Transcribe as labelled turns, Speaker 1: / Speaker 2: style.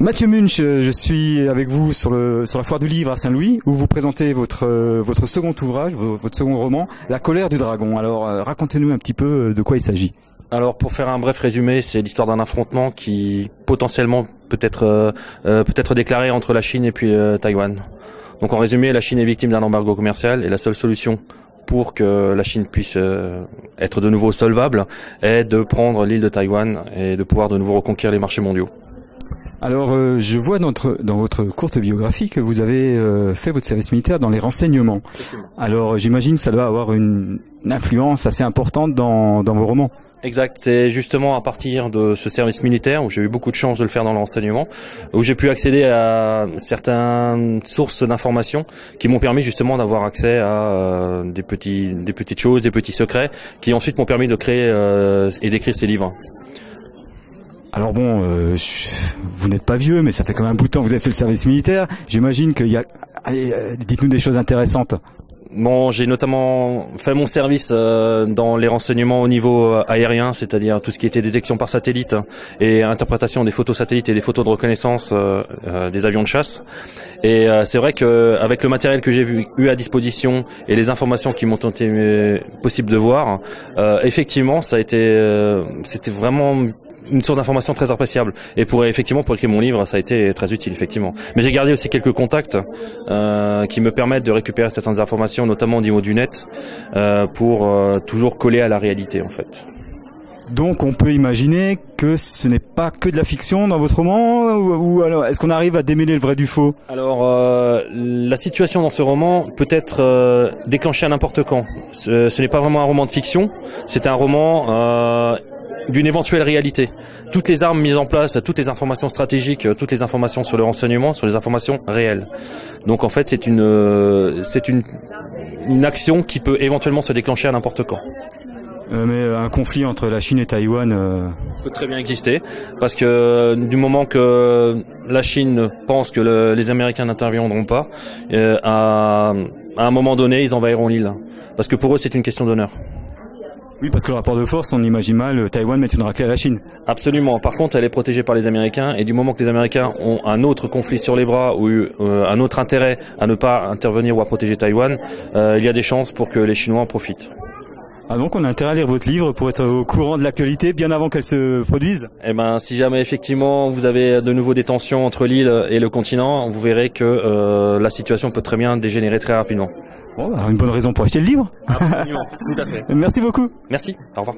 Speaker 1: Mathieu Munch, euh, je suis avec vous sur, la foire du livre à Saint-Louis où vous présentez votre, euh, second ouvrage, votre second roman, La colère du dragon. Alors euh, racontez-nous un petit peu de quoi il s'agit.
Speaker 2: Alors pour faire un bref résumé, c'est l'histoire d'un affrontement qui potentiellement peut être peut être déclaré entre la Chine et puis Taïwan. Donc en résumé, la Chine est victime d'un embargo commercial et la seule solution pour que la Chine puisse être de nouveau solvable est de prendre l'île de Taïwan et de pouvoir de nouveau reconquérir les marchés mondiaux.
Speaker 1: Alors, euh, je vois dans votre, dans votre courte biographie que vous avez euh, fait votre service militaire dans les renseignements. Alors, j'imagine que ça doit avoir une, influence assez importante dans, dans vos romans.
Speaker 2: Exact, c'est justement à partir de ce service militaire où j'ai eu beaucoup de chance de le faire dans le renseignement, où j'ai pu accéder à certaines sources d'informations qui m'ont permis justement d'avoir accès à euh, des petits, des petites choses, des petits secrets, qui ensuite m'ont permis de créer et d'écrire ces livres.
Speaker 1: Alors bon, euh, vous n'êtes pas vieux, mais ça fait quand même un bout de temps que vous avez fait le service militaire. J'imagine qu'il y a... Euh, dites-nous des choses intéressantes.
Speaker 2: Bon, j'ai notamment fait mon service euh, dans les renseignements au niveau aérien, c'est-à-dire tout ce qui était détection par satellite et interprétation des photos satellites et des photos de reconnaissance des avions de chasse. Et c'est vrai qu'avec le matériel que j'ai eu à disposition et les informations qui m'ont été possible de voir, effectivement, ça a été, c'était vraiment une source d'information très appréciable. Et pour effectivement pour écrire mon livre, ça a été très utile effectivement. Mais j'ai gardé aussi quelques contacts euh, qui me permettent de récupérer certaines informations, notamment au niveau du net, euh, pour euh, toujours coller à la réalité en fait.
Speaker 1: Donc on peut imaginer que ce n'est pas que de la fiction dans votre roman ou, alors est-ce qu'on arrive à démêler le vrai du faux?
Speaker 2: Alors euh, la situation dans ce roman peut être euh, déclenchée à n'importe quand. Ce, ce n'est pas vraiment un roman de fiction, c'est un roman euh, d'une éventuelle réalité. Toutes les armes mises en place, toutes les informations stratégiques, toutes les informations sur le renseignement, sur les informations réelles. Donc en fait, c'est une euh, c'est une une action qui peut éventuellement se déclencher à n'importe quand.
Speaker 1: Euh, mais euh, un conflit entre la Chine et Taïwan
Speaker 2: peut très bien exister parce que du moment que la Chine pense que les Américains n'interviendront pas, à, à un moment donné, ils envahiront l'île parce que pour eux, c'est une question d'honneur.
Speaker 1: Oui, parce que le rapport de force, on imagine mal euh, Taïwan mettre une raclée à la Chine.
Speaker 2: Absolument. Par contre, elle est protégée par les Américains, et du moment que les Américains ont un autre conflit sur les bras ou euh, un autre intérêt à ne pas intervenir ou à protéger Taïwan, euh, il y a des chances pour que les Chinois en profitent.
Speaker 1: Ah donc on a intérêt à lire votre livre pour être au courant de l'actualité bien avant qu'elle se produise
Speaker 2: Eh ben si jamais effectivement vous avez de nouveau des tensions entre l'île et le continent, vous verrez que la situation peut très bien dégénérer très rapidement.
Speaker 1: Bon, alors une bonne raison pour acheter le livre.
Speaker 2: Absolument, tout à fait.
Speaker 1: Merci beaucoup.
Speaker 2: Merci, au revoir.